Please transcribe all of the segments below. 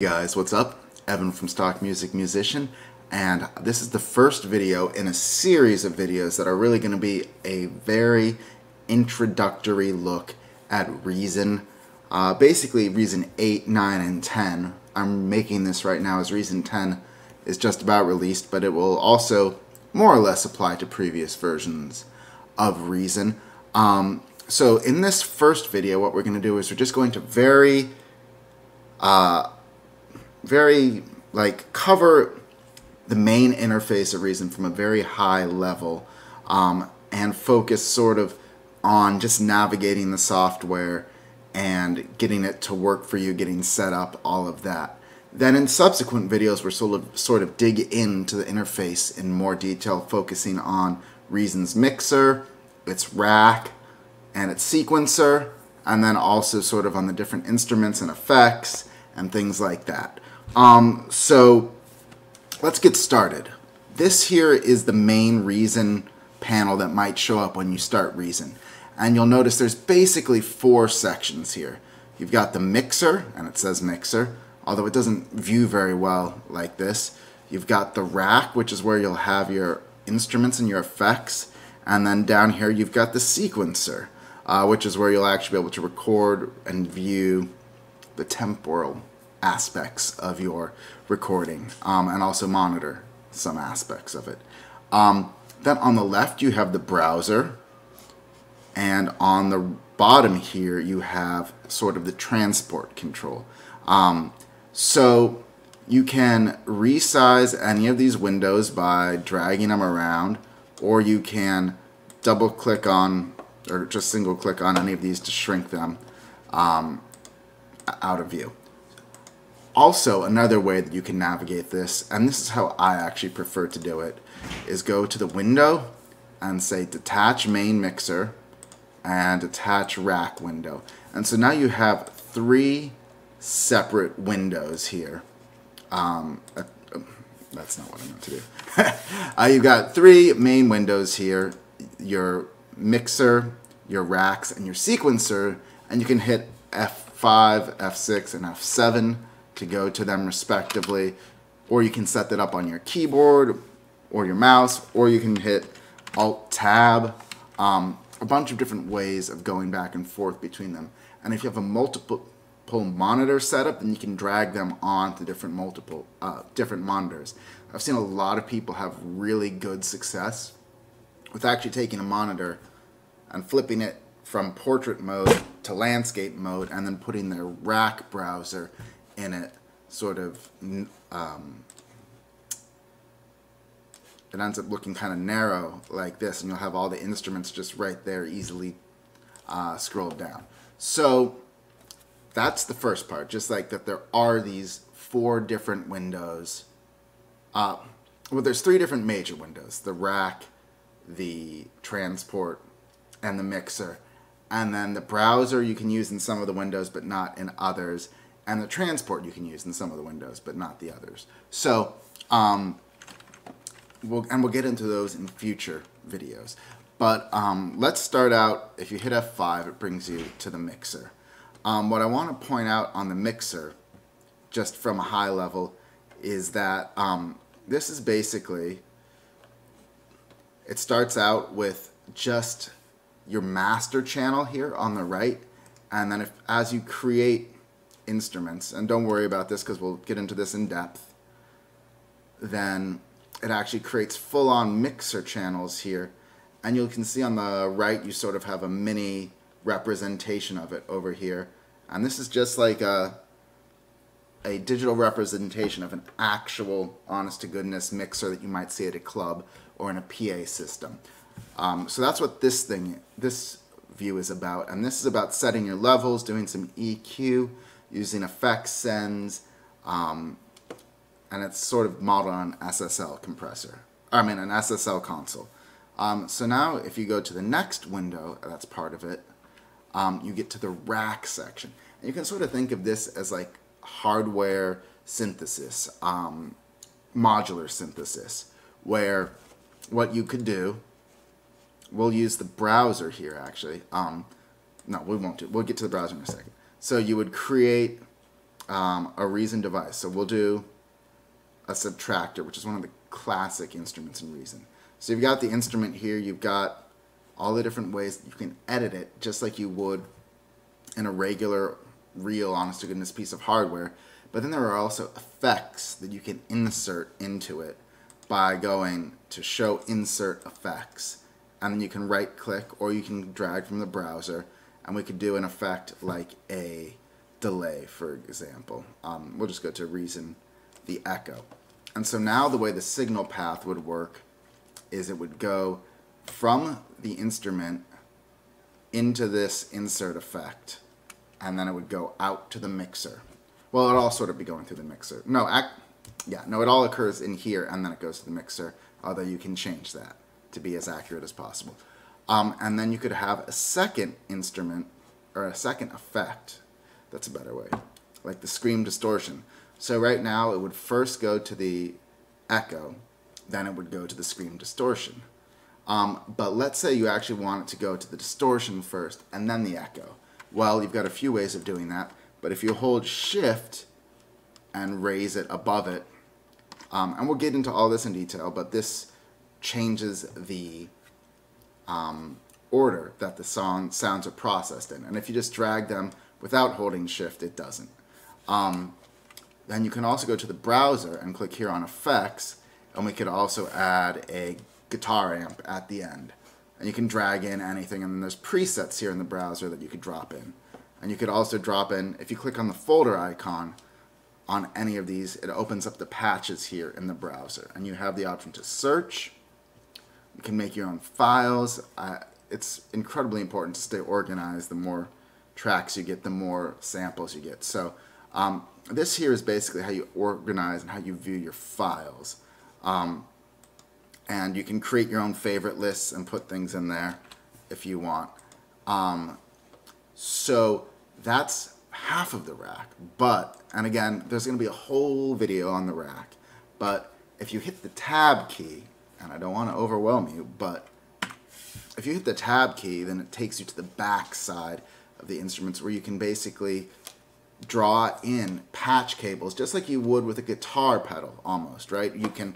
guys, what's up? Evan from Stock Music Musician, and this is the first video in a series of videos that are really going to be a very introductory look at Reason. Uh, basically, Reason 8, 9, and 10. I'm making this right now as Reason 10 is just about released, but it will also more or less apply to previous versions of Reason. Um, so in this first video, what we're going to do is we're just going to very uh, very like cover the main interface of Reason from a very high level um, and focus sort of on just navigating the software and getting it to work for you, getting set up, all of that. Then in subsequent videos, we're sort of sort of dig into the interface in more detail, focusing on Reason's mixer, its rack, and its sequencer, and then also sort of on the different instruments and effects and things like that. Um, so let's get started. This here is the main Reason panel that might show up when you start Reason. And you'll notice there's basically four sections here. You've got the mixer, and it says mixer, although it doesn't view very well like this. You've got the rack, which is where you'll have your instruments and your effects. And then down here you've got the sequencer, uh, which is where you'll actually be able to record and view the temporal aspects of your recording um, and also monitor some aspects of it. Um, then on the left you have the browser and on the bottom here you have sort of the transport control. Um, so you can resize any of these windows by dragging them around or you can double click on or just single click on any of these to shrink them um, out of view. Also, another way that you can navigate this, and this is how I actually prefer to do it, is go to the window and say detach main mixer and attach rack window. And so now you have three separate windows here. Um, uh, that's not what I meant to do. uh, you've got three main windows here, your mixer, your racks, and your sequencer, and you can hit F5, F6, and F7 to go to them respectively. Or you can set that up on your keyboard or your mouse, or you can hit Alt Tab. Um, a bunch of different ways of going back and forth between them. And if you have a multiple monitor setup, then you can drag them on to different multiple uh, different monitors. I've seen a lot of people have really good success with actually taking a monitor and flipping it from portrait mode to landscape mode and then putting their rack browser in it sort of um, it ends up looking kind of narrow like this and you'll have all the instruments just right there easily uh, scrolled down. So that's the first part, just like that there are these four different windows. Uh, well, there's three different major windows, the rack, the transport, and the mixer. And then the browser you can use in some of the windows, but not in others and the transport you can use in some of the windows, but not the others. So, um, we'll, and we'll get into those in future videos. But um, let's start out, if you hit F5, it brings you to the mixer. Um, what I want to point out on the mixer, just from a high level, is that um, this is basically, it starts out with just your master channel here on the right, and then if, as you create instruments, and don't worry about this because we'll get into this in depth, then it actually creates full-on mixer channels here. And you can see on the right, you sort of have a mini representation of it over here. And this is just like a, a digital representation of an actual honest-to-goodness mixer that you might see at a club or in a PA system. Um, so that's what this thing, this view is about. And this is about setting your levels, doing some EQ, using effects sends, um, and it's sort of modeled on SSL compressor. I mean, an SSL console. Um, so now if you go to the next window, that's part of it, um, you get to the rack section. And you can sort of think of this as like hardware synthesis, um, modular synthesis, where what you could do, we'll use the browser here actually. Um, no, we won't do, we'll get to the browser in a second. So you would create um, a Reason device. So we'll do a subtractor, which is one of the classic instruments in Reason. So you've got the instrument here, you've got all the different ways you can edit it, just like you would in a regular, real, honest to goodness piece of hardware. But then there are also effects that you can insert into it by going to show insert effects. And then you can right click or you can drag from the browser and we could do an effect like a delay, for example. Um, we'll just go to Reason, the echo. And so now the way the signal path would work is it would go from the instrument into this insert effect, and then it would go out to the mixer. Well, it'd all sort of be going through the mixer. No, ac yeah, no, it all occurs in here, and then it goes to the mixer, although you can change that to be as accurate as possible. Um, and then you could have a second instrument, or a second effect, that's a better way, like the scream distortion. So right now it would first go to the echo, then it would go to the scream distortion. Um, but let's say you actually want it to go to the distortion first and then the echo. Well, you've got a few ways of doing that, but if you hold shift and raise it above it, um, and we'll get into all this in detail, but this changes the um, order that the song sounds are processed in. And if you just drag them without holding shift, it doesn't. Um, then you can also go to the browser and click here on effects, and we could also add a guitar amp at the end. And you can drag in anything, and then there's presets here in the browser that you could drop in. And you could also drop in, if you click on the folder icon on any of these, it opens up the patches here in the browser. And you have the option to search, can make your own files. Uh, it's incredibly important to stay organized. The more tracks you get, the more samples you get. So um, this here is basically how you organize and how you view your files. Um, and you can create your own favorite lists and put things in there if you want. Um, so that's half of the rack. But, and again, there's going to be a whole video on the rack. But if you hit the tab key, and I don't want to overwhelm you, but if you hit the tab key, then it takes you to the back side of the instruments where you can basically draw in patch cables just like you would with a guitar pedal almost, right? You can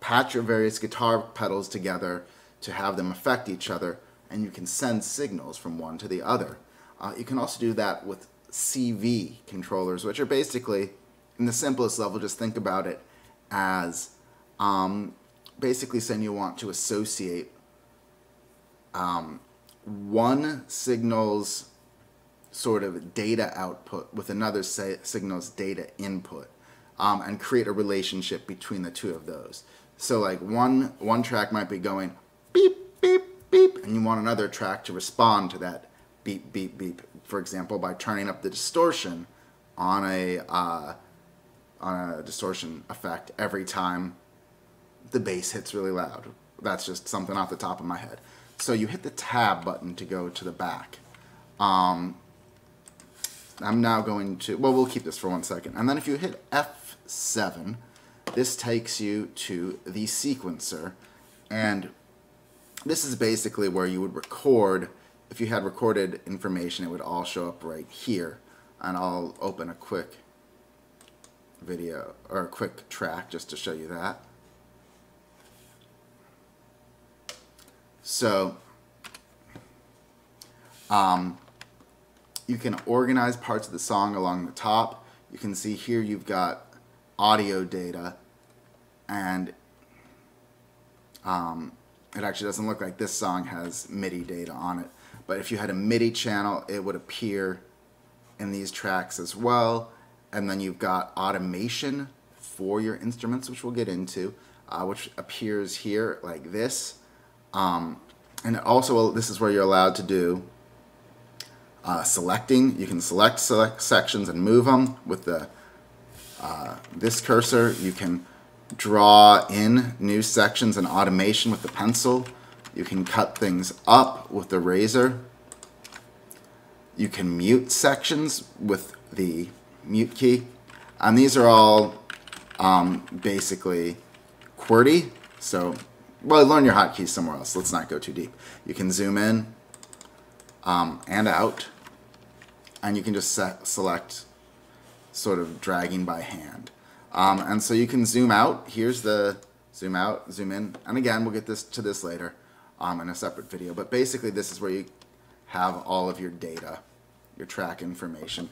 patch your various guitar pedals together to have them affect each other and you can send signals from one to the other. Uh, you can also do that with CV controllers, which are basically, in the simplest level, just think about it as um, basically saying you want to associate um, one signal's sort of data output with another signal's data input um, and create a relationship between the two of those. So like one, one track might be going beep, beep, beep, and you want another track to respond to that beep, beep, beep. For example, by turning up the distortion on a, uh, on a distortion effect every time the bass hits really loud. That's just something off the top of my head. So you hit the tab button to go to the back. Um, I'm now going to, well, we'll keep this for one second. And then if you hit F7, this takes you to the sequencer. And this is basically where you would record, if you had recorded information, it would all show up right here. And I'll open a quick video, or a quick track just to show you that. So, um, you can organize parts of the song along the top. You can see here you've got audio data and um, it actually doesn't look like this song has MIDI data on it. But if you had a MIDI channel, it would appear in these tracks as well. And then you've got automation for your instruments, which we'll get into, uh, which appears here like this. Um, and also, this is where you're allowed to do uh, selecting. You can select select sections and move them with the uh, this cursor. You can draw in new sections and automation with the pencil. You can cut things up with the razor. You can mute sections with the mute key. And these are all um, basically QWERTY. So, well, learn your hotkeys somewhere else. Let's not go too deep. You can zoom in um, and out and you can just set, select sort of dragging by hand. Um, and so you can zoom out. Here's the zoom out, zoom in, and again, we'll get this to this later um, in a separate video. But basically, this is where you have all of your data, your track information.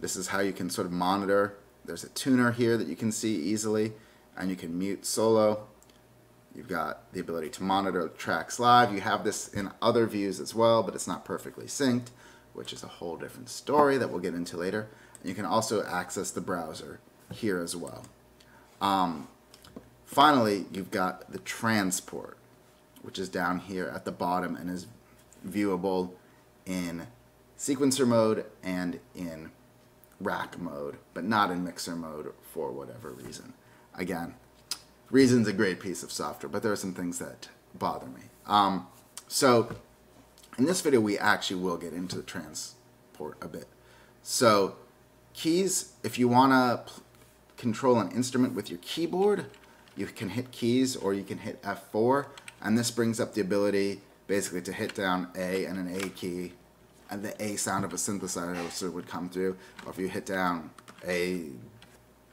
This is how you can sort of monitor. There's a tuner here that you can see easily, and you can mute solo. You've got the ability to monitor tracks live. You have this in other views as well, but it's not perfectly synced, which is a whole different story that we'll get into later. You can also access the browser here as well. Um, finally, you've got the transport, which is down here at the bottom and is viewable in sequencer mode and in rack mode, but not in mixer mode for whatever reason. Again, Reason's a great piece of software, but there are some things that bother me. Um, so in this video, we actually will get into the transport a bit. So keys, if you want to control an instrument with your keyboard, you can hit keys or you can hit F4, and this brings up the ability basically to hit down A and an A key, and the A sound of a synthesizer would come through. Or if you hit down A,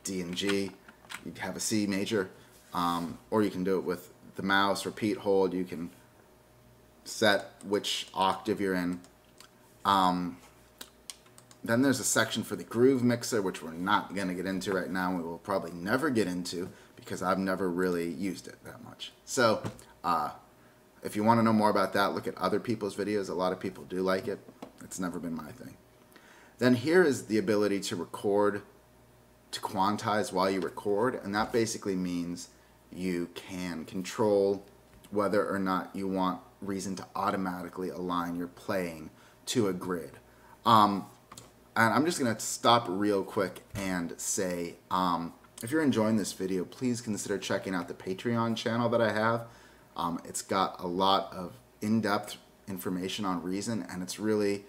D, and G, you'd have a C major. Um, or you can do it with the mouse, repeat hold. You can set which octave you're in. Um, then there's a section for the groove mixer, which we're not going to get into right now. We will probably never get into because I've never really used it that much. So uh, if you want to know more about that, look at other people's videos. A lot of people do like it. It's never been my thing. Then here is the ability to record, to quantize while you record, and that basically means you can control whether or not you want Reason to automatically align your playing to a grid. Um, and I'm just to stop real quick and say, um, if you're enjoying this video, please consider checking out the Patreon channel that I have. Um, it's got a lot of in-depth information on Reason, and it's really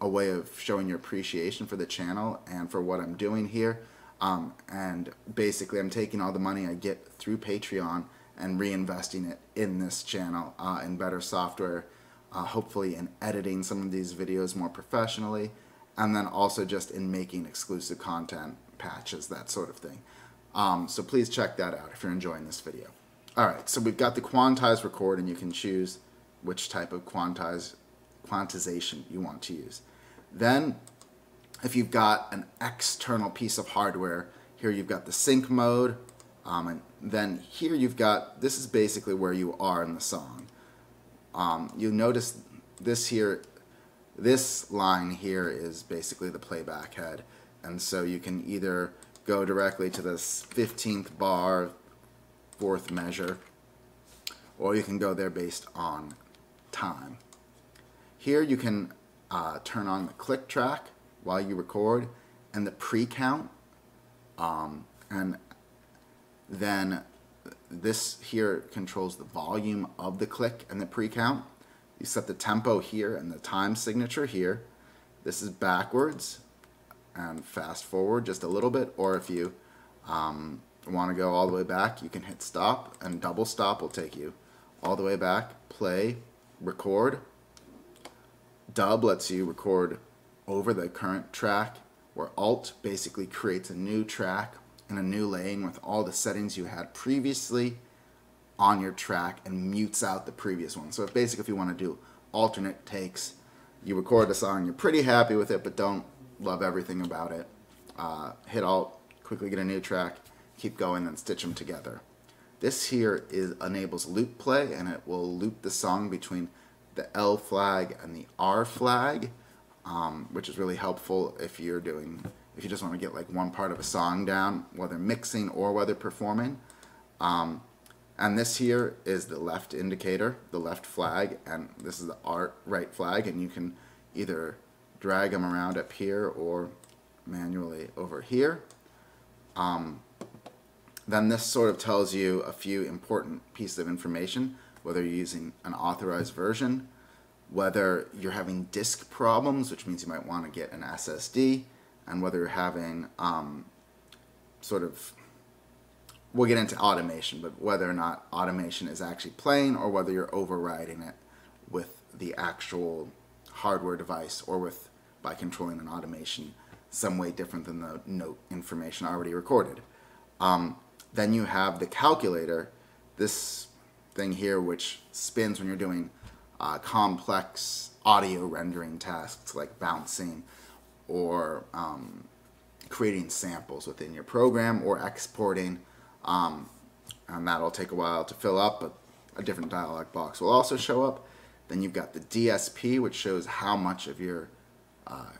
a way of showing your appreciation for the channel and for what I'm doing here. Um, and basically, I'm taking all the money I get through Patreon and reinvesting it in this channel uh, in better software, uh, hopefully in editing some of these videos more professionally, and then also just in making exclusive content, patches, that sort of thing. Um, so please check that out if you're enjoying this video. Alright, so we've got the quantize record and you can choose which type of quantize, quantization you want to use. Then if you've got an external piece of hardware, here you've got the sync mode, um, and then here you've got, this is basically where you are in the song. Um, you'll notice this here, this line here is basically the playback head. And so you can either go directly to this 15th bar, fourth measure, or you can go there based on time. Here you can uh, turn on the click track, while you record and the pre-count um, and then this here controls the volume of the click and the pre-count. You set the tempo here and the time signature here. This is backwards and fast forward just a little bit or if you um, want to go all the way back you can hit stop and double stop will take you all the way back. Play record. Dub lets you record over the current track where Alt basically creates a new track and a new lane with all the settings you had previously on your track and mutes out the previous one. So if basically if you want to do alternate takes, you record a song, you're pretty happy with it, but don't love everything about it. Uh, hit Alt, quickly get a new track, keep going, and stitch them together. This here is enables loop play, and it will loop the song between the L flag and the R flag um, which is really helpful if you're doing if you just want to get like one part of a song down, whether mixing or whether performing. Um, and this here is the left indicator, the left flag, and this is the art right flag, and you can either drag them around up here or manually over here. Um, then this sort of tells you a few important pieces of information, whether you're using an authorized version, whether you're having disk problems, which means you might want to get an SSD, and whether you're having um, sort of, we'll get into automation, but whether or not automation is actually playing or whether you're overriding it with the actual hardware device or with by controlling an automation some way different than the note information already recorded. Um, then you have the calculator, this thing here which spins when you're doing uh, complex audio rendering tasks like bouncing or um, creating samples within your program or exporting. Um, and that'll take a while to fill up, but a different dialog box will also show up. Then you've got the DSP, which shows how much of your uh,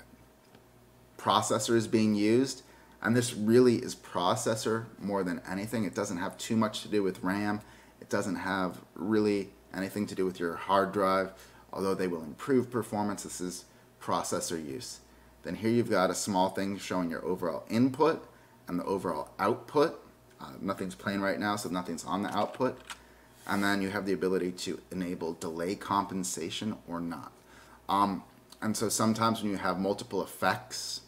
processor is being used. And this really is processor more than anything. It doesn't have too much to do with RAM. It doesn't have really anything to do with your hard drive, although they will improve performance. This is processor use. Then here you've got a small thing showing your overall input and the overall output. Uh, nothing's playing right now, so nothing's on the output. And then you have the ability to enable delay compensation or not. Um, and so sometimes when you have multiple effects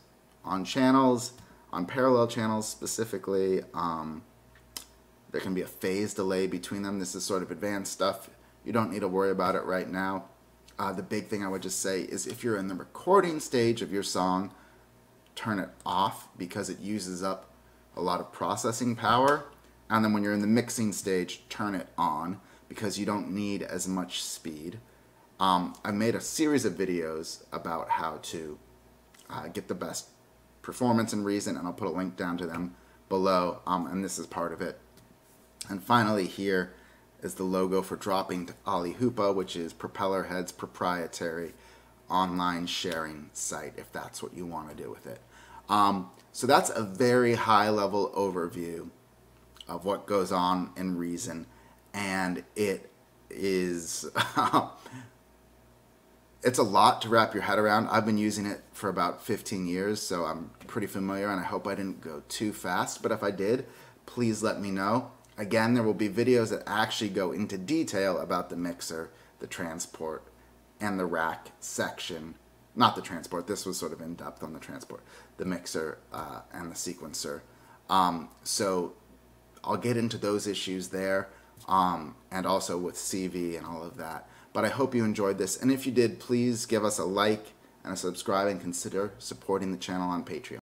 on channels, on parallel channels specifically, um, there can be a phase delay between them. This is sort of advanced stuff. You don't need to worry about it right now. Uh, the big thing I would just say is if you're in the recording stage of your song, turn it off because it uses up a lot of processing power. And then when you're in the mixing stage, turn it on because you don't need as much speed. Um, I made a series of videos about how to uh, get the best performance and reason, and I'll put a link down to them below, um, and this is part of it. And finally here is the logo for dropping Allihoopa, which is Propellerhead's proprietary online sharing site, if that's what you want to do with it. Um, so that's a very high level overview of what goes on in Reason, and it is it's a lot to wrap your head around. I've been using it for about 15 years, so I'm pretty familiar, and I hope I didn't go too fast. But if I did, please let me know. Again, there will be videos that actually go into detail about the mixer, the transport, and the rack section. Not the transport, this was sort of in depth on the transport, the mixer uh, and the sequencer. Um, so I'll get into those issues there, um, and also with CV and all of that. But I hope you enjoyed this. And if you did, please give us a like and a subscribe and consider supporting the channel on Patreon.